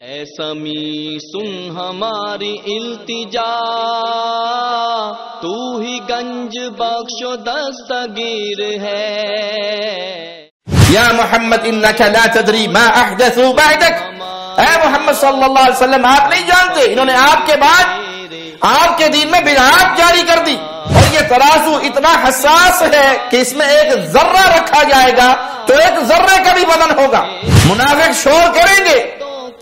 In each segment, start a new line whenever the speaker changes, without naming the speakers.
ऐसमी सुन हमारी इल्तिजा, तू ही गंज बख्शो दस्तगीर है।
या मोहम्मद, इन्नका ला तदरी मा ऐ मोहम्मद सल्लल्लाहु अलैहि वसल्लम, आप नहीं जानते, इन्होंने आपके बाद आपके दिन में बिदआत जारी कर दी। और ये तराजू इतना हसास है कि इसमें एक जर्रा रखा जाएगा तो एक जर्रे का भी वज़न होगा। मुनाफिक शोर करेंगे।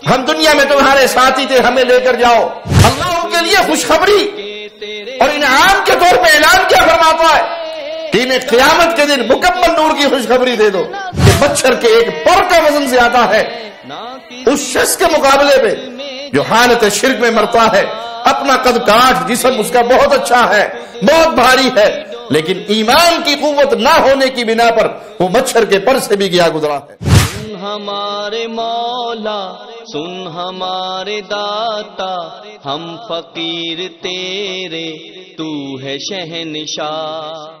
हम दुनिया में तुम्हारे साथी थे, हमें लेकर जाओ। अल्लाह उनके लिए खुशखबरी और इनाम के तौर पे ऐलान क्या फरमाता है कि इन्हें क्यामत के दिन मुकम्मल नूर की खुशखबरी दे दो, कि मच्छर के एक पर का वज़न ज़्यादा है। उस शख्स के मुकाबले में जो हालत शिरक में मरता है, अपना कद काठ, जिसम उसका बहुत अच्छा है, बहुत भारी है लेकिन ईमान की कुवत ना होने की बिना पर वो मच्छर के पर से भी गया गुजरा है
सुन हमारे मौला सुन हमारे दाता हम फकीर तेरे तू है शहनशाह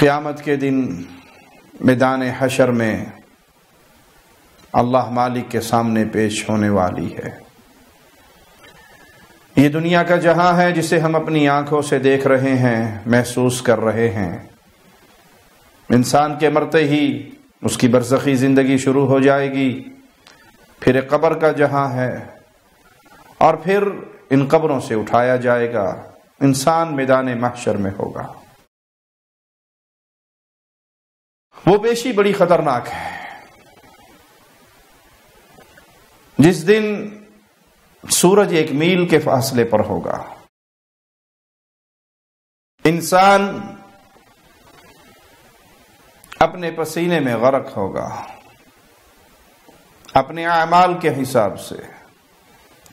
क़यामत के दिन मैदान हशर में अल्लाह मालिक के सामने पेश होने वाली है। ये दुनिया का जहाँ है जिसे हम अपनी आँखों से देख रहे हैं, महसूस कर रहे हैं। इंसान के मरते ही उसकी बरसखी ज़िंदगी शुरू हो जाएगी, फिर एक कब्र का जहाँ है, और फिर इन कब्रों से उठाया जाएगा। इंसान मैदान महशर में होगा। वो पेशी बड़ी खतरनाक है। जिस दिन सूरज एक मील के फासले पर होगा, इंसान अपने पसीने में गर्क होगा, अपने अमाल के हिसाब से,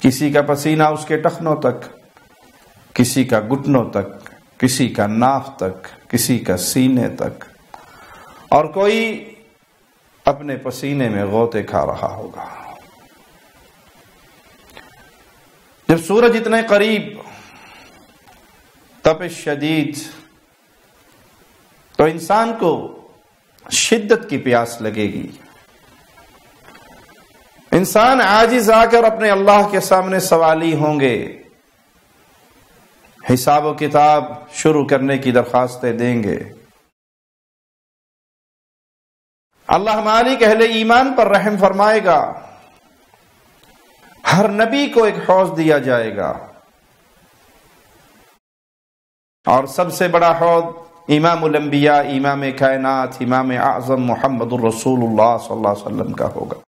किसी का पसीना उसके टखनों तक, किसी का घुटनों तक, किसी का नाक तक, किसी का सीने तक और कोई अपने पसीने में गोते खा रहा होगा। जब सूरज इतने करीब तपिश शदीद तो इंसान को शिद्दत की प्यास लगेगी। इंसान आजिज आकर अपने अल्लाह के सामने सवाली होंगे। हिसाब किताब शुरू करने की दरखास्तें देंगे। अल्लाह मालिक अहले ईमान पर रहम फरमाएगा। हर नबी को एक हौज दिया जाएगा। और सबसे बड़ा हौज इमाम उलंबिया इमाम कायनात, इमाम आज़म मोहम्मद रसूलुल्लाह वसल्लम का होगा।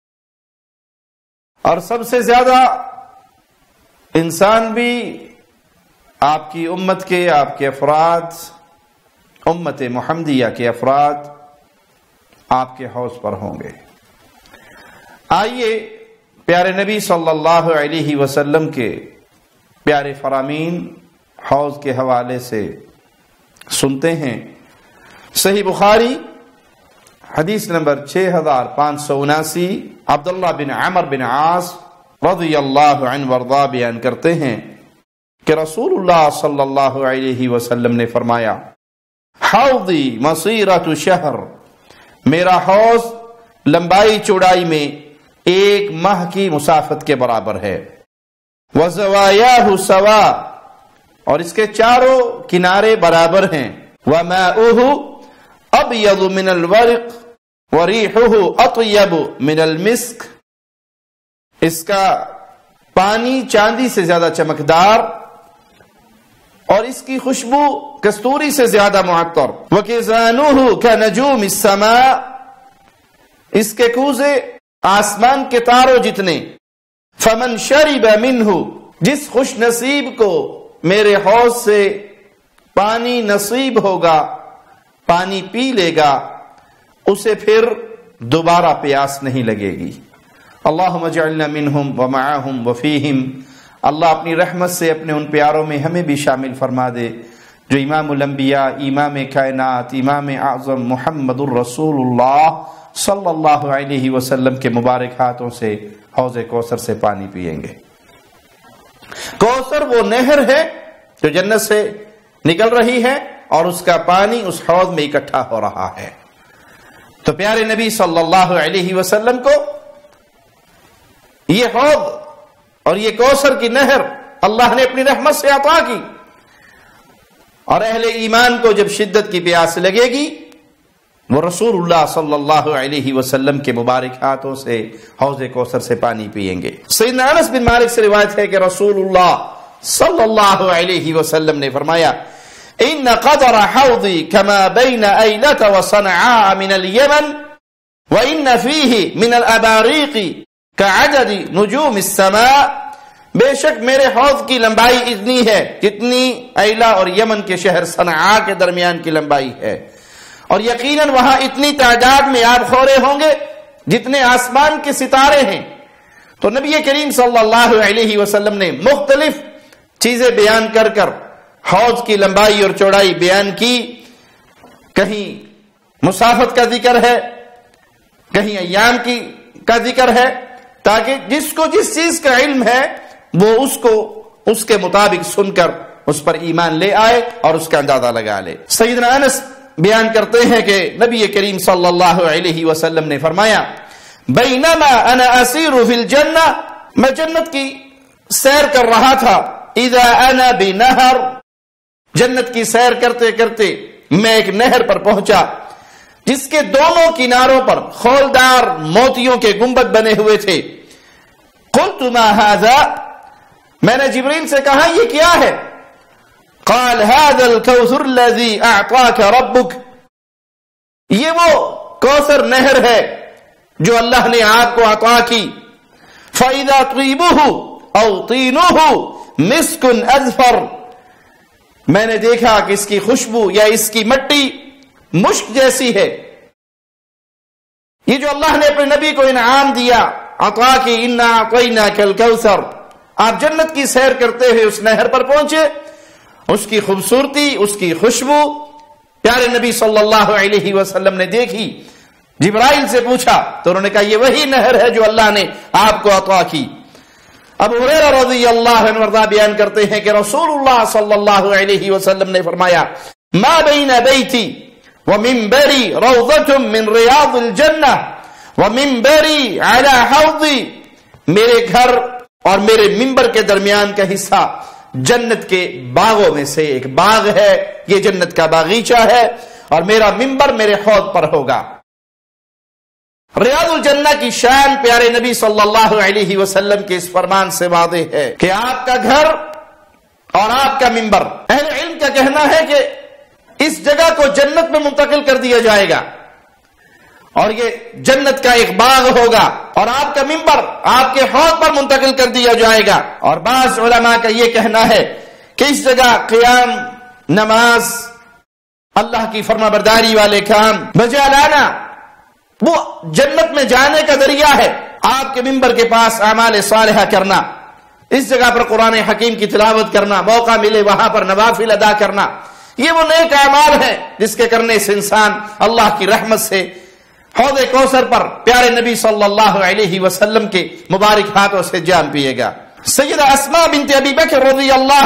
और सबसे ज़्यादा इंसान भी आपकी उम्मत के, आपके अफराद, उम्मत मोहम्मदिया के अफराद आपके हौज पर होंगे। आइए प्यारे नबी सल्लल्लाहु अलैहि वसल्लम के प्यारे फरामीन हौज के हवाले से सुनते हैं। सही बुखारी, हदीस नंबर छह हज़ार पाँच सौ उनासी अब्दुल्ला बिन अमर बिन आस रज़ी वर्दा बयान करते हैं कि रसूलुल्लाह सल्लल्लाहु अलैहि वसल्लम ने फरमाया हौदी मसीरत शहर मेरा हौज लंबाई चौड़ाई में एक माह की मुसाफत के बराबर है। वजवाया सवा, और इसके चारों किनारे बराबर हैं। व मैं अब यद मिनल वर्क, व वरीहु अतयब मिनल मिस्क। इसका पानी चांदी से ज़्यादा चमकदार और इसकी खुशबू कस्तूरी से ज़्यादा मुअत्तर। वकिजानुहु का नजूम इस समा। इसके कूजे आसमान के तारों जितने। फमन शरीब मिनहु। जिस खुश नसीब को मेरे हौज से पानी नसीब होगा, पानी पी लेगा, उसे फिर दोबारा प्यास नहीं लगेगी। अल्लाह मजल्ला मिनहुम व माहम अल्लाह अपनी रहमत से अपने उन प्यारों में हमें भी शामिल फरमा दे, जो इमामबिया इमाम कायनात, इमाम आज़म मोहम्मद रसूलुल्लाह सल्लल्लाहु के मुबारक हाथों से हौज कौसर से पानी पियेंगे। कौसर वो नहर है जो जन्नत से निकल रही है और उसका पानी उस हौज में इकट्ठा हो रहा है। तो प्यारे नबी सल्लल्लाहु अलैहि वसल्लम को ये हौद और ये कौसर की नहर, अल्लाह ने अपनी रहमत से अता की। और अहले ईमान को जब शिद्दत की प्यास लगेगी, वो रसूलुल्लाह सल्लल्लाहु अलैहि वसल्लम के मुबारक हाथों से, हौज कौसर से पानी पियेंगे। सैदना अनस बिन मालिक से रिवायत है कि रसूलुल्लाह सल्लल्लाहु अलैहि वसल्लम ने फरमाया इन कदर हौदी कमा बैन व सनआ मिन यमन, व इन फीही मिन अबारीकी का अददी नुजूम समा, बेशक मेरे हौज की लंबाई इतनी है, जितनी ऐला और यमन के शहर सना के दरमियान की लंबाई है। और यकीनन वहाँ इतनी तादाद में आब खोरे होंगे, जितने आसमान के सितारे हैं। तो नबी करीम सल्लल्लाहु अलैहि वसल्लम ने मुख्तलिफ़ चीज़ें बयान कर कर हौज की लंबाई और चौड़ाई बयान की। कहीं मुसाफत का ज़िक्र है, कहीं अयाम की, का ज़िक्र है ताकि जिसको जिस चीज़ का इल्म है, वो उसको, उसके मुताबिक सुनकर उस पर ईमान ले आए और उसका अंदाज़ा लगा ले। सईदना अनस बयान करते हैं कि नबी करीम सल्लल्लाहु अलैहि वसल्लम ने फरमाया, बैनमा अना फिल जन्ना मैं जन्नत की सैर कर रहा था। इदा अना बिनहर। जन्नत की सैर करते करते मैं एक नहर पर पहुँचा। जिसके दोनों किनारों पर खोलदार मोतियों के गुंबद बने हुए थे। कुल तुम्हारा मैंने जिब्रील से कहा यह क्या है? काल हादल कौसुरजी आका रबुक ये वो कौसर नहर है, जो अल्लाह ने आपको अता की। फ़ैदा तरीबुहु और तीनुहु मिस्कुन अजफर। मैंने देखा कि इसकी खुशबू या इसकी मट्टी मुश्क जैसी है। ये जो अल्लाह ने अपने नबी को इनाम दिया, अता की इन्ना कोई ना कल कौसर। आप जन्नत की सैर करते हुए उस नहर पर पहुँचे, उसकी खूबसूरती, उसकी खुशबू, प्यारे नबी सल्लल्लाहु अलैहि वसल्लम ने देखी। जिब्राइल से पूछा तो उन्होंने कहा, ये वही नहर है जो अल्लाह ने आपको अता की। अब रज़ी अल्लाह बयान करते हैं कि रसूलुल्लाह सल्लल्लाहु अलैहि वसल्लम ने फरमाया, मा बैन बैती व मिम्बरी रौज़तुम मिन रियादिल जन्नह व मिम्बरी मेरे घर और मेरे मिंबर के दरमियान का हिस्सा जन्नत के बागों में से एक बाग है ये जन्नत का बागीचा है और मेरा मिंबर मेरे हौद पर होगा रियाजुल जन्ना की शान प्यारे नबी सल्लल्लाहु अलैहि वसल्लम के इस फरमान से वादे है कि आपका घर और आपका मिंबर अहले इल्म का कहना है कि इस जगह को जन्नत में मुंतकिल कर दिया जाएगा। और ये जन्नत का एक बाग होगा और आपका मिंबर, आपके हौद पर मुंतकिल कर दिया जाएगा। और बास उलमा का ये कहना है कि इस जगह क्याम, नमाज़, अल्लाह की फर्मा बरदारी वाले काम, बजा लाना, वो जन्नत में जाने का ज़रिया है आपके मिंबर के पास अमाल सालहा करना। इस जगह पर कुरान हकीम की तिलावत करना, मौका मिले वहाँ पर नवाफिल अदा करना। ये वो नेक अमाल है जिसके करने से इंसान अल्लाह की रहमत से हौद कौसर पर प्यारे नबी सल्लल्लाहु अलैहि वसल्लम के मुबारक हाथों से जान पिएगा। सैयद असमा बिनते अबी बकर रज़ी अल्लाह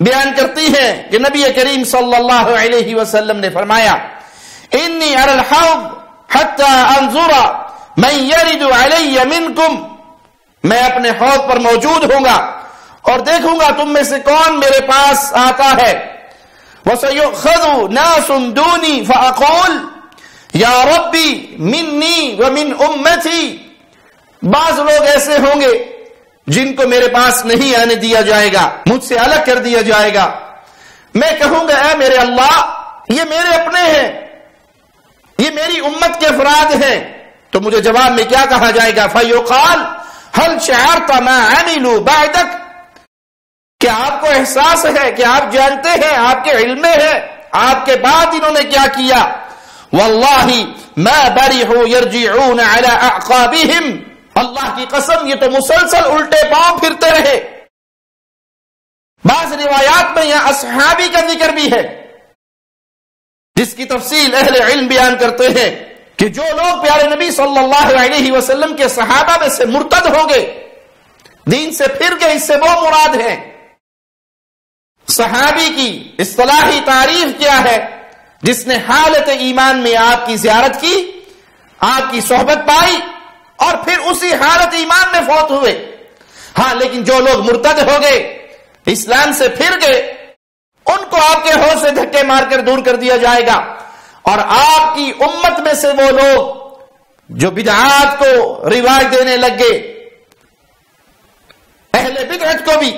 बयान करती है कि नबी करीम सल्लल्लाहु अलैहि वसल्लम ने फरमाया, इन्नी अरल हौद हत्ता अंजुरा मैं यरिदु अलैया मिनकुम। मैं अपने हौद पर मौजूद होऊँगा और देखूँगा तुम में से कौन मेरे पास आता है। वसयुखदु नासुन दूनी फअकूल, या रब्बी मिन्नी व मिन उम्मती। बाज लोग ऐसे होंगे जिनको मेरे पास नहीं आने दिया जाएगा, मुझसे अलग कर दिया जाएगा। मैं कहूँगा, ऐ मेरे अल्लाह, ये मेरे अपने हैं, ये मेरी उम्मत के अफराद हैं। तो मुझे जवाब में क्या कहा जाएगा? फयोकाल हल शहर मैं बैदक क्या आपको एहसास है कि आप जानते हैं, आपके इल्म है, आपके बाद इन्होंने क्या किया? वल्लाही मैं बरी हूँ यरजीऊन अक़ाबिहिम अल्लाह की कसम, ये तो मुसलसल उल्टे पाँव फिरते रहे। बाज रिवायात में यह असहाबी का ज़िक्र भी है। जिसकी तफसील अहले इल्म बयान करते हैं कि जो लोग प्यारे नबी सल्लल्लाहु अलैहि वसल्लम के सहाबा में से मुर्तद हो गए दीन से फिर गए, इससे वो मुराद है। सहाबी की इस्तलाही तारीफ़ क्या है? जिसने हालत ईमान में आपकी जियारत की, आपकी सोहबत पाई, और फिर उसी हालत ईमान में फौत हुए। हाँ, लेकिन जो लोग मुर्तद हो गए, इस्लाम से फिर गए, उनको आपके होश से धक्के मारकर दूर कर दिया जाएगा। और आपकी उम्मत में से वो लोग जो बिदात को रिवाज देने लग गए पहले बिदअत को भी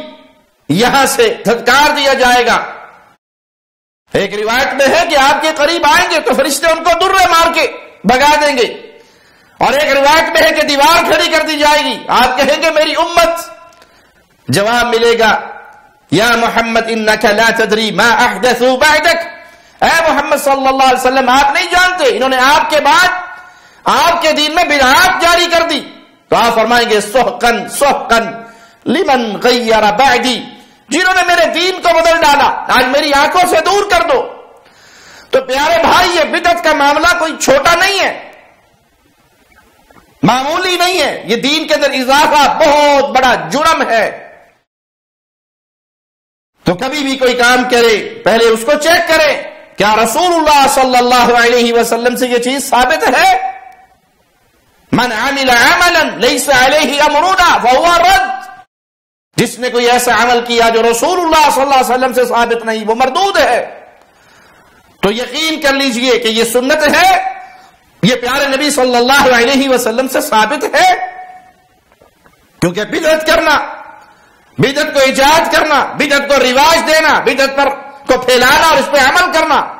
यहाँ से धत्कार दिया जाएगा। एक रिवायत में है कि आपके करीब आएँगे तो फरिश्ते उनको दुर्रे मार के भगा देंगे। और एक रिवायत में है कि दीवार खड़ी कर दी जाएगी। आप कहेंगे, मेरी उम्मत। जवाब मिलेगा, या मोहम्मद इन अहदसू बैदक ए मोहम्मद वसल्लम, आप नहीं जानते, इन्होंने आपके बाद आपके दिन में बिदात जारी कर दी। तो आप फरमाएँगे, सोहकन सोहकन, लिमन गैरा बैदी जिन्होंने मेरे दीन को बदल डाला, आज मेरी आँखों से दूर कर दो। तो प्यारे भाई, ये बिदत का मामला कोई छोटा नहीं है। मामूली नहीं है। ये दीन के अंदर इजाफा बहुत बड़ा जुर्म है। तो कभी भी कोई काम करे, पहले उसको चेक करे, क्या रसूलुल्लाह सल्लल्लाहु अलैहि वसल्लम से ये चीज़ साबित है? मन आमिल अमलन, लैसा अलैहि अमरुना वहुवा रद्द। जिसने कोई ऐसा अमल किया जो रसूलुल्लाह सल्लल्लाहु अलैहि वसल्लम से साबित नहीं, वो मरदूद है। तो यकीन कर लीजिए कि ये सुन्नत है, ये प्यारे नबी सल्लल्लाहु अलैहि वसल्लम से साबित है। क्योंकि बिदत करना, बिदत को इजाद करना, बिदत को रिवाज देना, बिदत पर को फैलाना और इस पर अमल करना,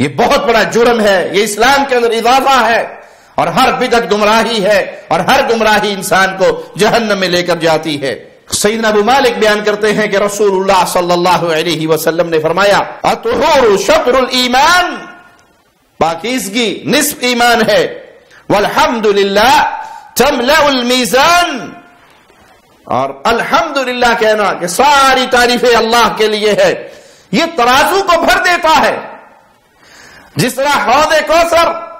ये बहुत बड़ा जुर्म है। ये इस्लाम के अंदर इजाफा है और हर बिदत गुमराही है और हर गुमराही इंसान को जहन्नम में लेकर जाती है। सईद अबू मालिक बयान करते हैं कि रसूलुल्लाह सल्लल्लाहु ने फरमाया, अतहुर शतरुल ईमान पाकिजगी, निस्फ ईमान है। वल्हम्दुलिल्लाह और अल्हम्दुलिल्लाह कहना कि सारी तारीफें अल्लाह के लिए है। ये तराजू को भर देता है। जिस तरह हौदे कौसर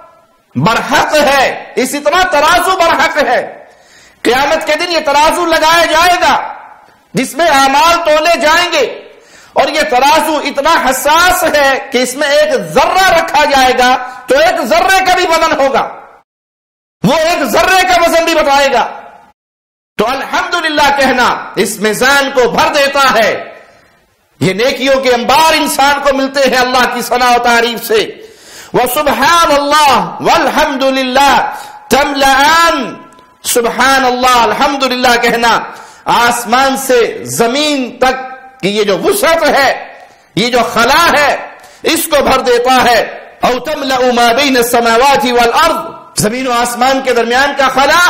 बरहक है, इसी तरह तराजू बरहक है। क्यामत के दिन ये तराजू लगाया जाएगा, जिसमें अमाल तोले जाएँगे। और ये तराजू इतना हसास है कि इसमें एक जर्रा रखा जाएगा तो एक जर्रे का भी वज़न होगा। वो एक जर्रे का वज़न भी बताएगा। तो अल्हम्दुलिल्लाह कहना, इस मिजान को भर देता है। ये नेकियों के अंबार इंसान को मिलते हैं अल्लाह की सना तारीफ़ से। वह सुबह अल्लाह वल्हम्दुलिल्लाह, तमलान सुबहान अल्लाह अल्हम्दुलिल्लाह कहना, आसमान से ज़मीन तक की ये जो वसत है, ये जो खला है, इसको भर देता है औतम लमाबीन समावाती वल अर्द, ज़मीन और आसमान के दरमियान का खला।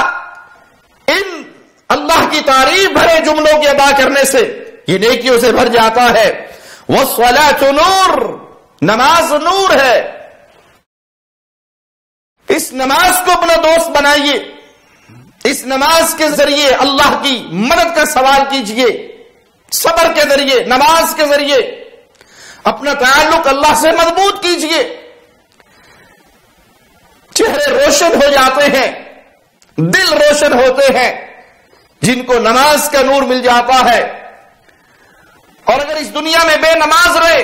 इन अल्लाह की तारीफ़ भरे जुमलों के अदा करने से ये नेकियों से भर जाता है। वह स्वला नूर, नमाज़ नूर है। इस नमाज़ को अपना दोस्त बनाइए। इस नमाज़ के ज़रिए अल्लाह की मदद का सवाल कीजिए, सबर के ज़रिए, नमाज़ के ज़रिए। अपना ताल्लुक अल्लाह से मज़बूत कीजिए। चेहरे रोशन हो जाते हैं, दिल रोशन होते हैं, जिनको नमाज़ का नूर मिल जाता है। और अगर इस दुनिया में बेनमाज रहे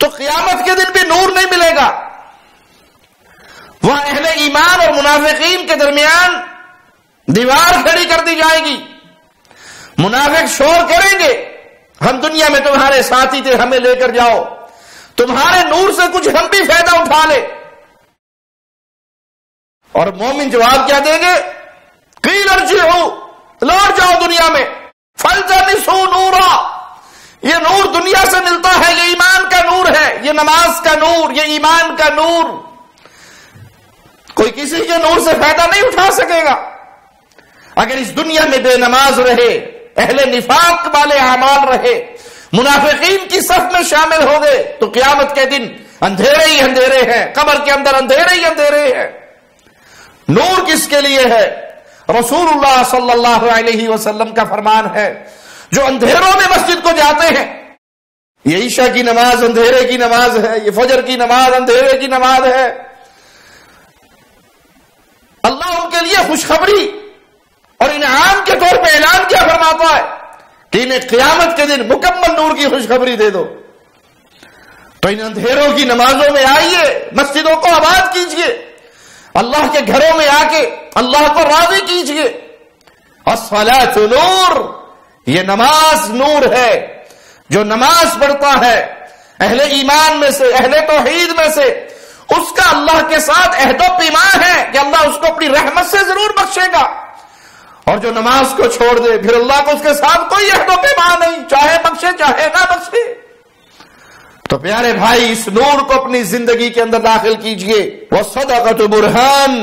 तो क्यामत के दिन भी नूर नहीं मिलेगा। वहाँ अहले ईमान और मुनाफिकीन के दरमियान दीवार खड़ी कर दी जाएगी। मुनाफिक शोर करेंगे, हम दुनिया में तुम्हारे साथी थे, हमें लेकर जाओ। तुम्हारे नूर से कुछ हम भी फ़ायदा उठा ले। और मोमिन जवाब क्या देंगे? कील अर्जी हो, लौट जाओ दुनिया में। फल सो नूरा। ये नूर दुनिया से मिलता है, ये ईमान का नूर है, ये नमाज़ का नूर, ये ईमान का नूर। कोई किसी के नूर से फ़ायदा नहीं उठा सकेगा। अगर इस दुनिया में बेनमाज रहे, अहले निफाक वाले अमाल रहे, मुनाफिकीन की सफ में शामिल हो गए तो क्यामत के दिन अंधेरे ही अंधेरे हैं, कबर के अंदर अंधेरे ही अंधेरे हैं। नूर किसके लिए है? रसूलुल्लाह सल्लल्लाहु अलैहि वसल्लम का फरमान है, जो अंधेरों में मस्जिद को जाते हैं। ये ईशा की नमाज़, अंधेरे की नमाज़ है, ये फजर की नमाज़, अंधेरे की नमाज़ है। अल्लाह उनके लिए खुशखबरी और इनाम के तौर पर ऐलान क्या फरमाता है कि इन्हें क्यामत के दिन मुकम्मल नूर की खुशखबरी दे दो। तो इन अंधेरों की नमाजों में आइए, मस्जिदों को आबाद कीजिए, अल्लाह के घरों में आके अल्लाह को राज़ी कीजिए। असला नूर, ये नमाज़ नूर है, जो नमाज़ पढ़ता है, अहले ईमान में से, अहले तोहीद में से उसका अल्लाह के साथ अहदो पीमान है कि अल्लाह उसको अपनी रहमत से ज़रूर बख्शेगा। और जो नमाज़ को छोड़ दे, फिर अल्लाह को उसके साथ कोई अहदो पीमान नहीं। चाहे बख्शे, चाहे ना बख्शे। तो प्यारे भाई, इस नूर को अपनी ज़िंदगी के अंदर दाखिल कीजिए। वह सदका तो बुरहान।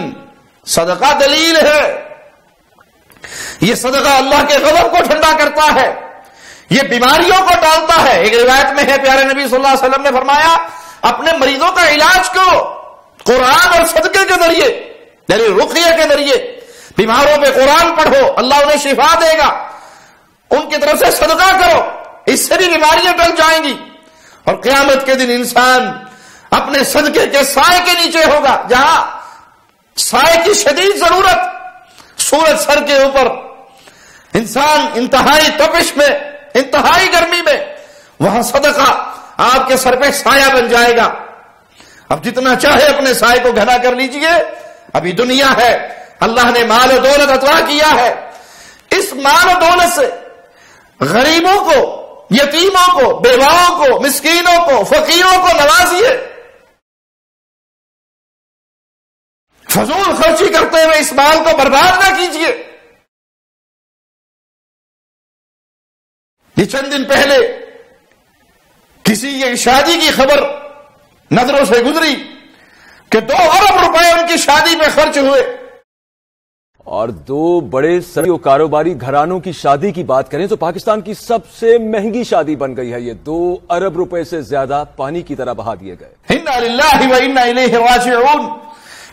सदका दलील है। यह सदका अल्लाह के गजब को ठंडा करता है। ये बीमारियों को टालता है। एक रिवायत में है, प्यारे नबी सल्लल्लाहु अलैहि वसल्लम ने फरमाया अपने मरीजों का इलाज करो। कुरान और सदके के ज़रिए, यानी रुखिया के ज़रिए, बीमारों पे कुरान पढ़ो, अल्लाह उन्हें शिफा देगा। उनकी तरफ़ से सदका करो, इससे भी बीमारियाँ टल जाएँगी। और क्यामत के दिन इंसान अपने सदके के साय के नीचे होगा। जहाँ साय की शदीद ज़रूरत, सूरज सर के ऊपर। इंसान इंतहाई तपिश में, इंतहाई गर्मी में, वहाँ सदका आपके सर पे साया बन जाएगा। अब जितना चाहे अपने साय को घना कर लीजिए। अभी दुनिया है। अल्लाह ने माल दौलत अतवा किया है। इस माल दौलत से गरीबों को, यतीमों को, बेवाओं को, मिस्कीनों को, फकीरों को नवाजिए। फजूल खर्ची करते हुए इस माल को बर्बाद ना कीजिए। ये चंद दिन पहले किसी की शादी की खबर नज़रों से गुजरी कि दो अरब रुपए उनकी शादी में खर्च हुए।
और दो बड़े सरियो कारोबारी घरानों की शादी की बात करें तो पाकिस्तान की सबसे महँगी शादी बन गई है ये। दो अरब रुपए से ज़्यादा पानी की तरह बहा दिए गए।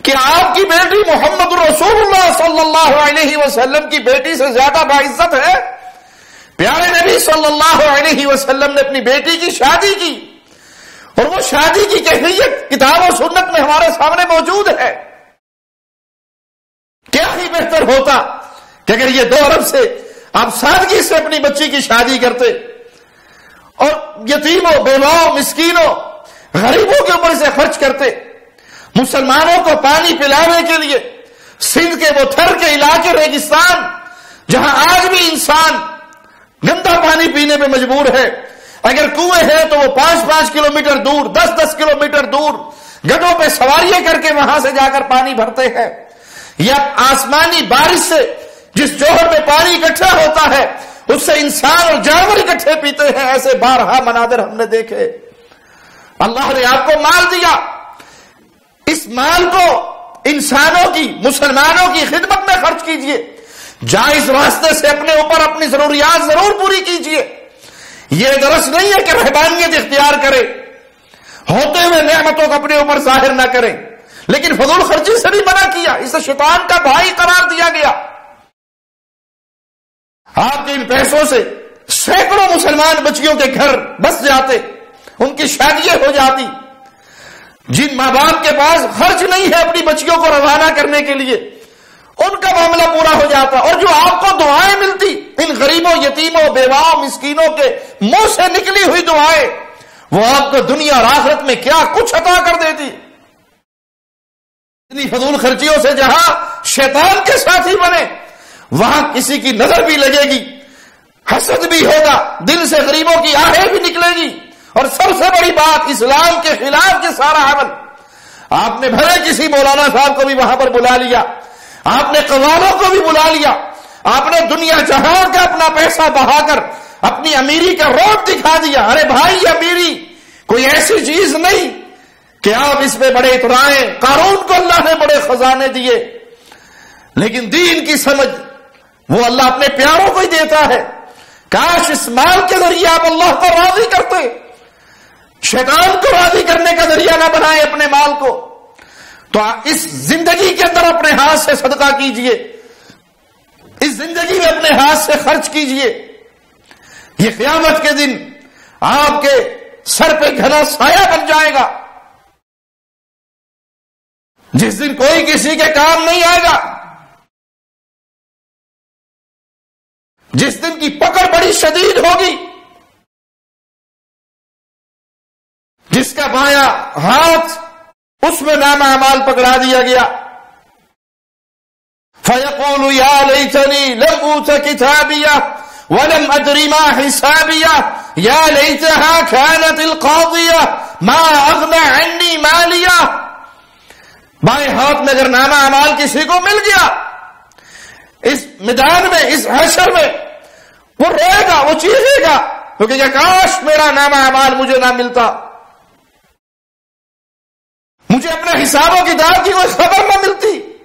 कि आपकी बेटी मोहम्मद रसूलुल्लाह सल्लल्लाहु अलैहि वसल्लम की बेटी से ज़्यादा बाइज्जत है प्यारे नबी सल्लल्लाहु अलैहि वसल्लम ने अपनी बेटी की शादी की। और वो शादी की कैफियत किताब और सुन्नत में हमारे सामने मौजूद है। क्या ही बेहतर होता कि अगर ये दो अरब से आप सादगी से अपनी बच्ची की शादी करते और यतीमों बेवाओं मिस्कीनों, गरीबों के ऊपर से खर्च करते, मुसलमानों को पानी पिलाने के लिए, सिंध के वो थर के इलाके रेगिस्तान, जहाँ आज भी इंसान गंदा पानी पीने पे मजबूर है। अगर कुएँ हैं तो वो पाँच पाँच किलोमीटर दूर दस दस किलोमीटर दूर गढ़ों पे सवारियाँ करके वहाँ से जाकर पानी भरते हैं। या आसमानी बारिश से जिस जोहर में पानी इकट्ठा होता है, उससे इंसान और जानवर इकट्ठे पीते हैं, ऐसे बारहा मनादर हमने देखे। अल्लाह ने आपको माल दिया। इस माल को इंसानों की, मुसलमानों की खिदमत में खर्च कीजिए। जायज़ रास्ते से अपने ऊपर अपनी जरूरियात ज़रूर पूरी कीजिए। यह दरस नहीं है कि रहबानियत इख्तियार करें। होते हुए नियमतों को अपने ऊपर ज़ाहिर ना करें। लेकिन फजूल खर्ची से भी मना किया। इसे शैतान का भाई करार दिया गया। आपके इन पैसों से सैकड़ों मुसलमान बच्चियों के घर बस जाते, उनकी शादियाँ हो जाती। जिन माँ बाप के पास खर्च नहीं है अपनी बच्चियों को रवाना करने के लिए उनका मामला पूरा हो जाता। और जो आपको दुआएँ मिलती, इन गरीबों, यतीमों, बेवाओं, मिस्कीनों के मुँह से निकली हुई दुआएँ, वो आपको दुनिया और आखिरत में क्या कुछ अता कर देती। इतनी फजूल खर्चियों से जहाँ शैतान के साथी बने, वहाँ किसी की नज़र भी लगेगी। हसद भी होगा, दिल से गरीबों की आहें भी निकलेगी। और सबसे बड़ी बात, इस्लाम के खिलाफ के सारा अमल। आपने भले किसी मौलाना साहब को भी वहाँ पर बुला लिया आपने कवालों को भी बुला लिया। आपने दुनिया जहाँ का अपना पैसा बहाकर अपनी अमीरी का रोड दिखा दिया। अरे भाई अमीरी, कोई ऐसी चीज़ नहीं कि आप इसमें बड़े इतराए, कानून को अल्लाह ने बड़े खजाने दिए। लेकिन दीन की समझ, वो अल्लाह अपने प्यारों को ही देता है। काश इस माल के ज़रिए आप अल्लाह को राज़ी करते। शैतान को राज़ी करने का ज़रिया ना बनाए अपने माल को। तो इस ज़िंदगी के अंदर अपने हाथ से सदका कीजिए। इस ज़िंदगी में अपने हाथ से खर्च कीजिए। ये क्यामत के दिन आपके सर पे घना साया बन जाएगा। जिस दिन कोई किसी के काम नहीं आएगा, जिस दिन की पकड़ बड़ी शदीद होगी, जिसका बाया हाथ उसमें नामा अमाल पकड़ा दिया गया। फयकोल, या लईतनी लम ऊत किताबिया, वलम अदरीमा हिसाबिया, या लईतहा खानत कादिया, मा अगना अन्नी मालिया। बाएँ हाथ में अगर नामा अमाल किसी को मिल गया, इस मैदान में, इस हशर में, वो रोएगा वो चीखेगा, क्योंकि काश मेरा नामा अमाल मुझे ना मिलता। मुझे अपने हिसाबों की दाद की कोई खबर ना मिलती।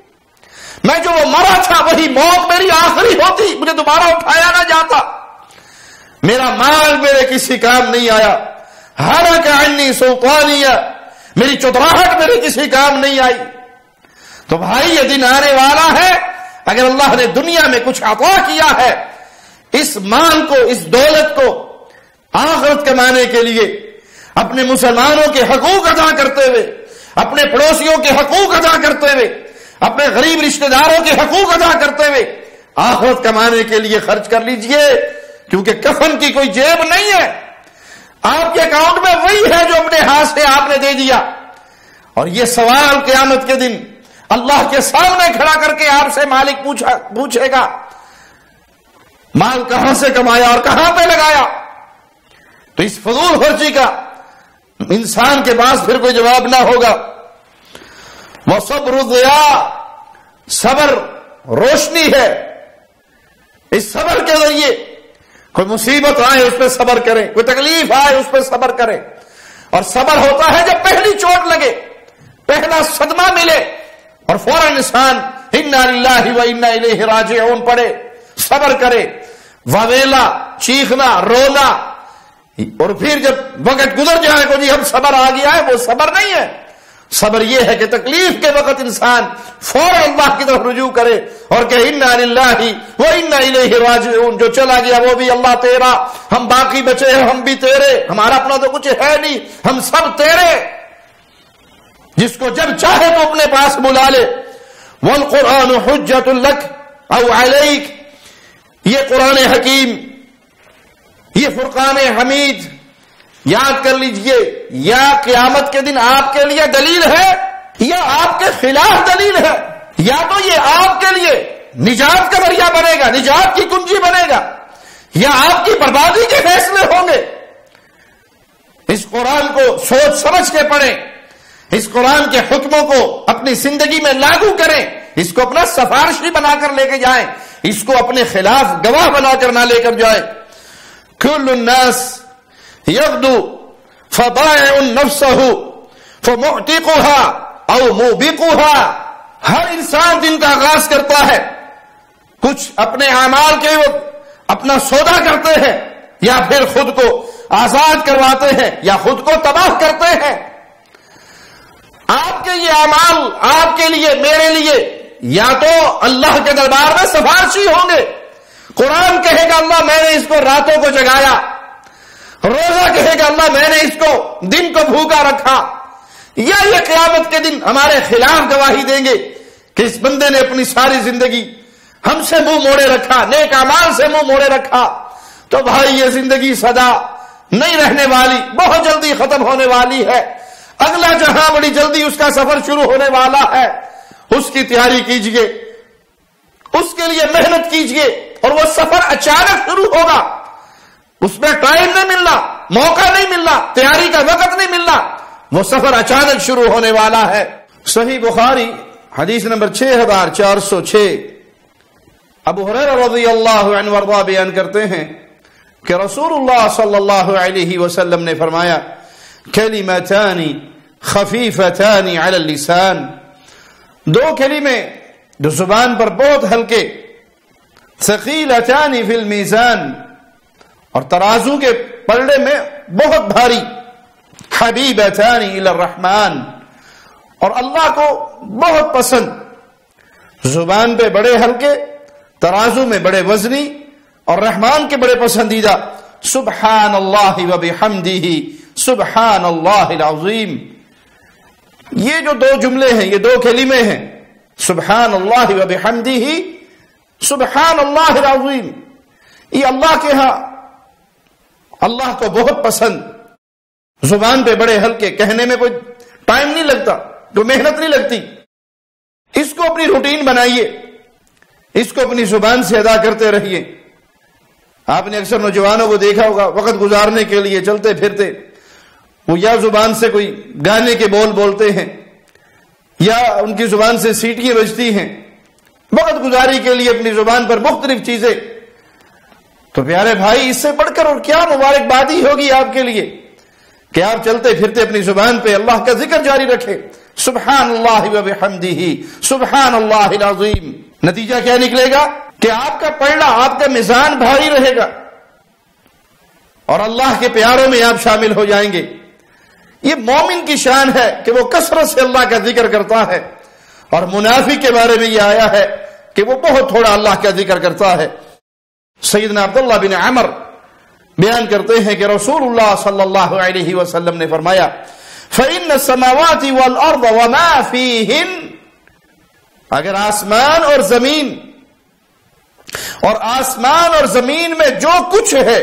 मैं जो वो मरा था, वही मौत मेरी आखिरी होती। मुझे दोबारा उठाया ना जाता। मेरा माल मेरे किसी काम नहीं आया। हालाँकि अन्नी सुल्तानिया मेरी चुतराहट मेरे किसी काम नहीं आई। तो भाई, ये दिन आने वाला है। अगर अल्लाह ने दुनिया में कुछ अता किया है, इस माल को, इस दौलत को आखरत कमाने के लिए, अपने मुसलमानों के हकूक अदा करते हुए अपने पड़ोसियों के हकूक अदा करते हुए, अपने गरीब रिश्तेदारों के हकूक अदा करते हुए आखरत कमाने के लिए खर्च कर लीजिए, क्योंकि कफन की कोई जेब नहीं है। आपके अकाउंट में वही है जो अपने हाथ से आपने दे दिया। और ये सवाल क्यामत के दिन अल्लाह के सामने खड़ा करके आपसे मालिक पूछा, पूछेगा, माल कहाँ से कमाया और कहाँ पे लगाया? तो इस फजूल खर्ची का इंसान के पास फिर कोई जवाब ना होगा। वह सब रुदया सबर, रोशनी है। इस सबर के ज़रिए कोई मुसीबत आए, उस पर सबर करें। कोई तकलीफ़ आए, उस पर सबर करें। और सबर होता है जब पहली चोट लगे, पहला सदमा मिले और फ़ौरन इंसान इन्ना व इन्ना राजे पड़े सबर करे। ववेला, चीखना, रोना और फिर जब वक्त गुजर जाए जी, हम सबर आ गया है, वो सबर नहीं है। सबर यह है कि तकलीफ़ के वक्त इंसान फ़ौरन अल्लाह की तरफ़ रुजू करे और कहे, इन्ना ही वो इन्ना राजिऊन। जो चला गया, वो भी अल्लाह तेरा। हम बाकी बचे हैं, हम भी तेरे। हमारा अपना तो कुछ है नहीं, हम सब तेरे। जिसको जब चाहे तो अपने पास बुला ले। वल कुरान हजतुल्लक अलैक। ये कुरान हकीम ये फुरकान हमीद, याद कर लीजिए, या क्यामत के दिन आपके लिए दलील है, या आपके खिलाफ दलील है, या तो ये आपके लिए निजात का ज़रिया बनेगा, निजात की कुंजी बनेगा, या आपकी बर्बादी के फैसले होंगे। इस कुरान को सोच समझ के पढ़ें, इस कुरान के हुक्मों को अपनी ज़िंदगी में लागू करें, इसको अपना सफारशी बनाकर लेके जाएँ, इसको अपने खिलाफ गवाह बनाकर ना लेकर जाए। कुल्लुन्नास यबदू फबाय नफ्सहू फमोटिकुहा और मुबिकुहा हर इंसान दिन का आगाज़ करता है कुछ अपने अमाल के अपना सौदा करते हैं या फिर खुद को आज़ाद करवाते हैं या खुद को तबाह करते हैं आपके ये अमाल आपके लिए मेरे लिए या तो अल्लाह के दरबार में सफारशी होंगे कुरान कहेगा, अल्लाह, मैंने इसको रातों को जगाया। रोजा कहेगा, अल्लाह, मैंने इसको दिन को भूखा रखा। या ये क्यामत के दिन हमारे खिलाफ गवाही देंगे कि इस बंदे ने अपनी सारी ज़िंदगी हमसे मुँह मोड़े रखा, नेक अमाल से मुँह मोड़े रखा। तो भाई, ये ज़िंदगी सदा नहीं रहने वाली, बहुत जल्दी खत्म होने वाली है। अगला जहाँ बड़ी जल्दी उसका सफ़र शुरू होने वाला है, उसकी तैयारी कीजिए। उसके लिए मेहनत कीजिए। और वो सफ़र अचानक शुरू होगा। उसमें टाइम नहीं मिलना, मौका नहीं मिलना, तैयारी का वक्त नहीं मिलना। वो सफ़र अचानक शुरू होने वाला है। सही बुखारी, हदीस नंबर छह हज़ार चार सौ छह। अब रज़ी अल्लाह बयान करते हैं कि रसूलुल्लाह सल्लल्लाहु अलैहि वसल्लम ने फरमाया, कलिमतानी खफीफतानी अल लिसान। दो कलीमे जो ज़ुबान पर बहुत हल्के सकीलतानी फिल मीजान। और तराजू के पलड़े में बहुत भारी। हबीब अचानी रहमान। और अल्लाह को बहुत पसंद। ज़ुबान पे बड़े हल्के, तराजू में बड़े वजनी, और रहमान के बड़े पसंदीदा। सुबहान अल्लाह वबहमदी सुबहान अल्लाजीम ये जो दो जुमले हैं, ये दो कलीमे हैं। सुबहान अल्लाह वबहमदी सुबहान अल्लाजीम ये अल्लाह के यहाँ अल्लाह को बहुत पसंद। ज़ुबान पे बड़े हल्के, कहने में कोई टाइम नहीं लगता तो मेहनत नहीं लगती। इसको अपनी रूटीन बनाइए। इसको अपनी ज़ुबान से अदा करते रहिए। आपने अक्सर नौजवानों को देखा होगा, वक्त गुजारने के लिए चलते फिरते, वो या ज़ुबान से कोई गाने के बोल बोलते हैं, या उनकी ज़ुबान से सीटियाँ बजती हैं। वक्त गुजारी के लिए अपनी ज़ुबान पर मुख्तलिफ़ चीज़ें। तो प्यारे भाई, इससे बढ़कर और क्या मुबारकबादी होगी आपके लिए? कि आप चलते फिरते अपनी ज़ुबान पे अल्लाह का ज़िक्र जारी रखे। सुबहान अल्लाह ही सुबहान अल्लाजीम नतीजा क्या निकलेगा? कि आपका पढ़ना आपका मिजान भारी रहेगा। और अल्लाह के प्यारों में आप शामिल हो जाएँगे। ये मोमिन की शान है कि वो कसरत से अल्लाह का ज़िक्र करता है। और मुनाफी के बारे में यह आया है कि वो बहुत थोड़ा अल्लाह का ज़िक्र करता है। सईदना अब्दुल्ला बिन अमर बयान करते हैं कि अलैहि वसल्लम ने फरमाया फ़िन समावाती वल अर्द अगर आसमान और ज़मीन, और आसमान और ज़मीन में जो कुछ है,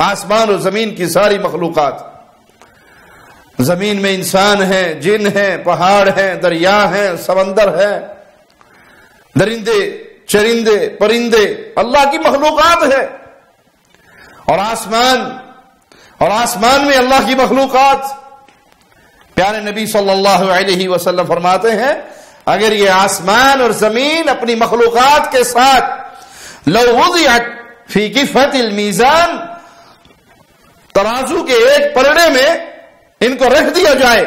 आसमान और ज़मीन की सारी मखलूकत ज़मीन में इंसान है, जिन है, पहाड़ है, दरिया है, समंदर है। दरिंदे, चरिंदे, परिंदे, अल्लाह की मखलूकत है। और आसमान और आसमान में अल्लाह की मखलूकत। प्यारे नबी सल्लल्लाहु अलैहि वसल्लम फरमाते हैं, अगर ये आसमान और ज़मीन अपनी मखलूकत के साथ लवुदियत फ़ी किफत मीजान, तराजू के एक पलड़े में इनको रख दिया जाए।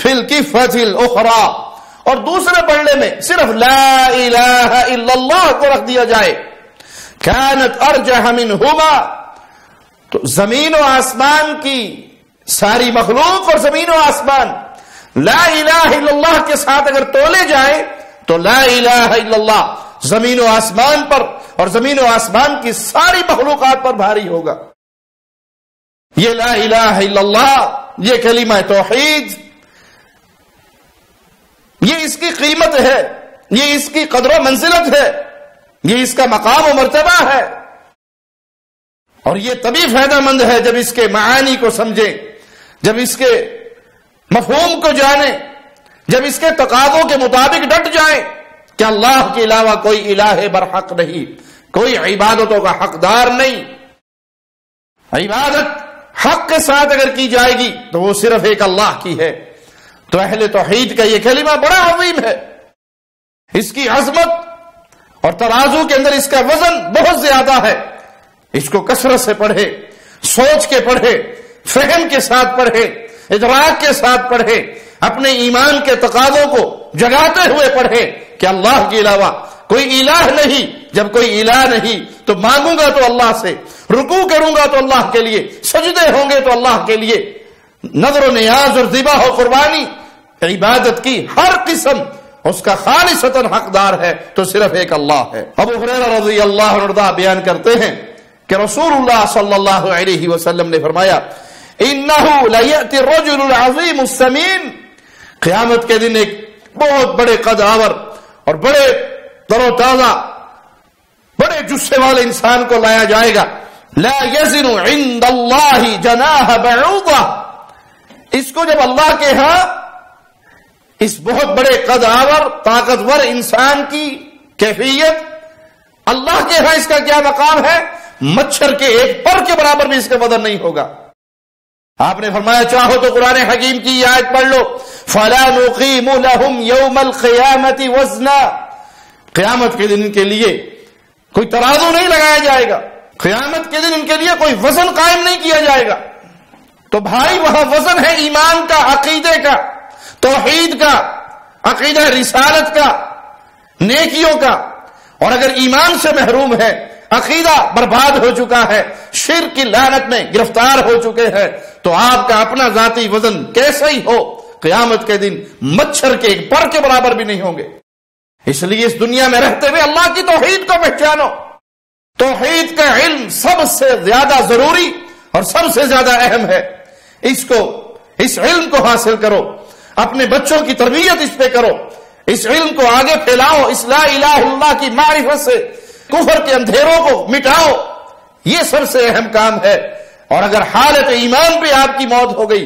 फिल किफतिल उखरा। और दूसरे पलड़े में सिर्फ़ ला को रख दिया जाए। कानत अर्जह मिन हुमा तो ज़मीन और आसमान की सारी मखलूक और ज़मीन और आसमान ला के साथ अगर तोले जाए तो ला ज़मीन और आसमान पर और ज़मीन और आसमान की सारी मखलूकत पर भारी होगा। ये ला ये कलीमा तोहीद। ये इसकी कीमत है, ये इसकी कदर मंजिलत है, ये इसका मकाम और मरतबा है। और ये तभी फ़ायदेमंद है जब इसके मानी को समझे, जब इसके मफहूम को जाने, जब इसके तकादों के मुताबिक डट जाए कि अल्लाह के अलावा कोई इलाह बरहक नहीं, कोई इबादतों का हकदार नहीं। इबादत हक के साथ अगर की जाएगी तो वो सिर्फ़ एक अल्लाह की है। तो अहले तोहीद का यह कलिमा बड़ा अजीम है। इसकी अजमत और तराजू के अंदर इसका वज़न बहुत ज़्यादा है। इसको कसरत से पढ़े, सोच के पढ़े, फहम के साथ पढ़े इजराक के साथ पढ़े, अपने ईमान के तकाजों को जगाते हुए पढ़े कि अल्लाह के अलावा कोई इलाह नहीं। जब कोई इलाह नहीं तो मांगूँगा तो अल्लाह से। रुकू करूँगा तो अल्लाह के लिए, सजदे होंगे तो अल्लाह के लिए। नज़र न्याज और दिबा हो कुर्बानी, इबादत की हर किस्म, उसका खाली सतन हकदार है तो सिर्फ़ एक अल्लाह है। अब रज़ी अल्लाह बयान करते हैं कि रसूल वसल्लम ने फरमाया इन्नजीम क़यामत के दिन एक बहुत बड़े कदावर और बड़े तरोताजा, बड़े जुस्से वाले इंसान को लाया जाएगा। ला यजिन इंदल्लाहि जनाह बऊदा इसको जब अल्लाह के यहाँ इस बहुत बड़े कदावर, ताकतवर इंसान की कैफियत, अल्लाह के यहाँ इसका क्या मकाम है? मच्छर के एक पर के बराबर भी इसका बदल नहीं होगा। आपने फरमाया, चाहो तो कुरान हकीम की याद पढ़ लो। फला नुकीम लहुम यौमल क़यामती वजना। क़यामत के दिन इनके लिए कोई तराजू नहीं लगाया जाएगा। क़यामत के दिन इनके लिए कोई वज़न कायम नहीं किया जाएगा। तो भाई, वहाँ वज़न है ईमान का, अकीदे का, तोहीद का, अकीदा रिसालत का, नेकियों का। और अगर ईमान से महरूम है, अकीदा बर्बाद हो चुका है, शिर की लानत में गिरफ़्तार हो चुके हैं तो आपका अपना जाति वज़न कैसे ही हो, क्यामत के दिन मच्छर के एक पर के बराबर भी नहीं होंगे। इसलिए इस दुनिया में रहते हुए अल्लाह की तोहीद को पहचानो। तोहीद का इल्म सबसे ज़्यादा ज़रूरी और सबसे ज़्यादा अहम है। इसको, इस इल्म को हासिल करो। अपने बच्चों की तरबियत इस पे करो। इस इल्म को आगे फैलाओ। इस ला की मारिफत से कुफर के अंधेरों को मिटाओ। ये सबसे अहम काम है। और अगर हालत ईमान पे आपकी मौत हो गई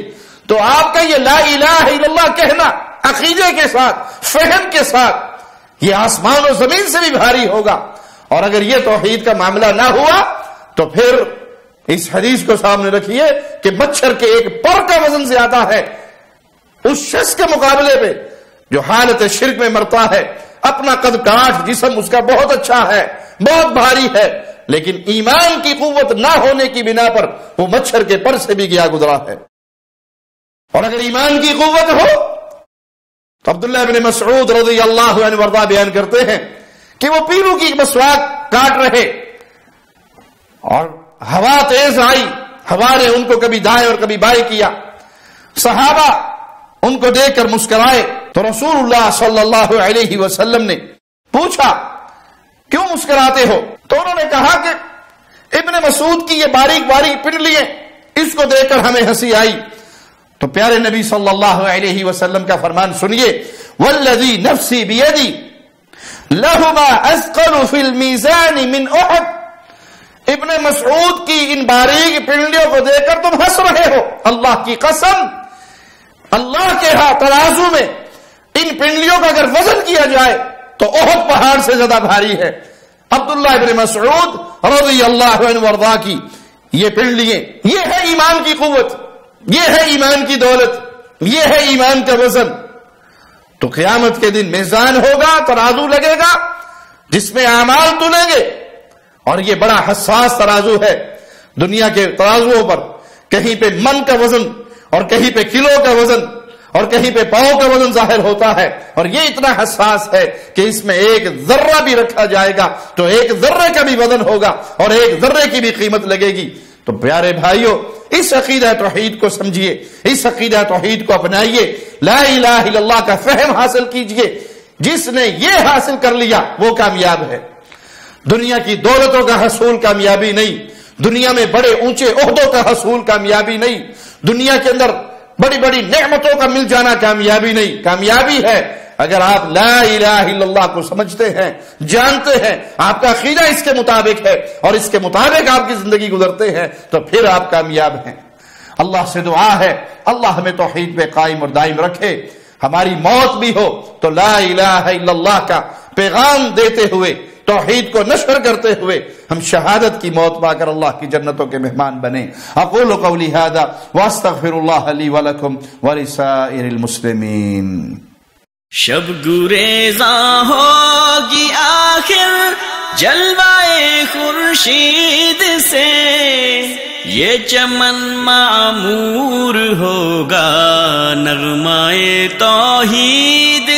तो आपका ये ला इला कहना अकीदे के साथ, फहम के साथ, ये आसमान और ज़मीन से भी भारी होगा। और अगर ये तोहीद का मामला ना हुआ तो फिर इस हदीस को सामने रखिए कि मच्छर के एक पर का वज़न ज़्यादा है। उस शख्स के मुकाबले में जो हालत शिरक में मरता है, अपना कद काठ जिसम उसका बहुत अच्छा है, बहुत भारी है, लेकिन ईमान की कुवत ना होने की बिना पर वो मच्छर के पर से भी गया गुजरा है। और अगर ईमान की कुवत हो तो अब्दुल्ला मसरूद रज़ी अल्लाह वर्दा बयान करते हैं कि वो पीरू की मसवाक काट रहे। और हवा तेज आई, हवा ने उनको कभी दाएँ और कभी बाएँ किया। सहाबा उनको देखकर मुस्कुराए तो रसूलुल्लाह सल्लल्लाहु अलैहि वसल्लम ने पूछा, क्यों मुस्कुराते हो? तो उन्होंने कहा कि इब्न मसूद की ये बारीक बारीक पिंडलियाँ, इसको देखकर हमें हँसी आई। तो प्यारे नबी सल्लल्लाहु अलैहि वसल्लम का फरमान सुनिए, वल्लजी नफसी बियदी लहुमा अस्कल फिल मीजानी मिन उहद। इब्ने मसूद की इन बारीक पिंडियों को देखकर तुम हंस रहे हो। अल्लाह की कसम। अल्लाह के यहाँ तराजू में इन पिंडलियों का अगर वज़न किया जाए तो ओहद पहाड़ से ज़्यादा भारी है। अब्दुल्ला इबन मसरूद रज़ी अल्लाह वर्दा की ये पिंडलियाँ ये है ईमान की कुवत, ये है ईमान की दौलत, ये है ईमान का वज़न। तो क्यामत के दिन मेजान होगा तराजू लगेगा, जिसमें अमाल तुलेंगे। और ये बड़ा हसास तराजू है, दुनिया के तराजुओं पर। कहीं पे मन का वज़न, और कहीं पे किलो का वज़न, और कहीं पे पाओ का वज़न ज़ाहिर होता है। और ये इतना हसास है कि इसमें एक जर्रा भी रखा जाएगा तो एक जर्रे का भी वज़न होगा, और एक जर्रे की भी कीमत लगेगी। तो प्यारे भाइयों, इस अकीदा तोहीद को समझिए, इस अकीदा तोहीद को अपनाइए। ला का फहम हासिल कीजिए। जिसने ये हासिल कर लिया, वो कामयाब है। दुनिया की दौलतों का हसूल कामयाबी नहीं। दुनिया में बड़े ऊँचे उहदों का हसूल कामयाबी नहीं। दुनिया के अंदर बड़ी बड़ी नेमतों का मिल जाना कामयाबी नहीं। कामयाबी है अगर आप ला इला को समझते हैं, जानते हैं, आपका अकीदा इसके मुताबिक है, और इसके मुताबिक आपकी ज़िंदगी गुजरते हैं तो फिर आप कामयाब हैं। अल्लाह से दुआ है, अल्लाह हमें तोहीद पे कायम और दायम रखे। हमारी मौत भी हो तो ला इला का पैगाम देते हुए, तोहीद को नशर करते हुए, हम शहादत की मौत पाकर अल्लाह की जन्नतों के मेहमान बने। अकोल कौली हादा वास्तफिर वलकुम मुस्लिमीन।
शब गुरेजा होगी आखिर जलवाए खुर्शीद से। ये चमन मामूर होगा नगमाए तोहीद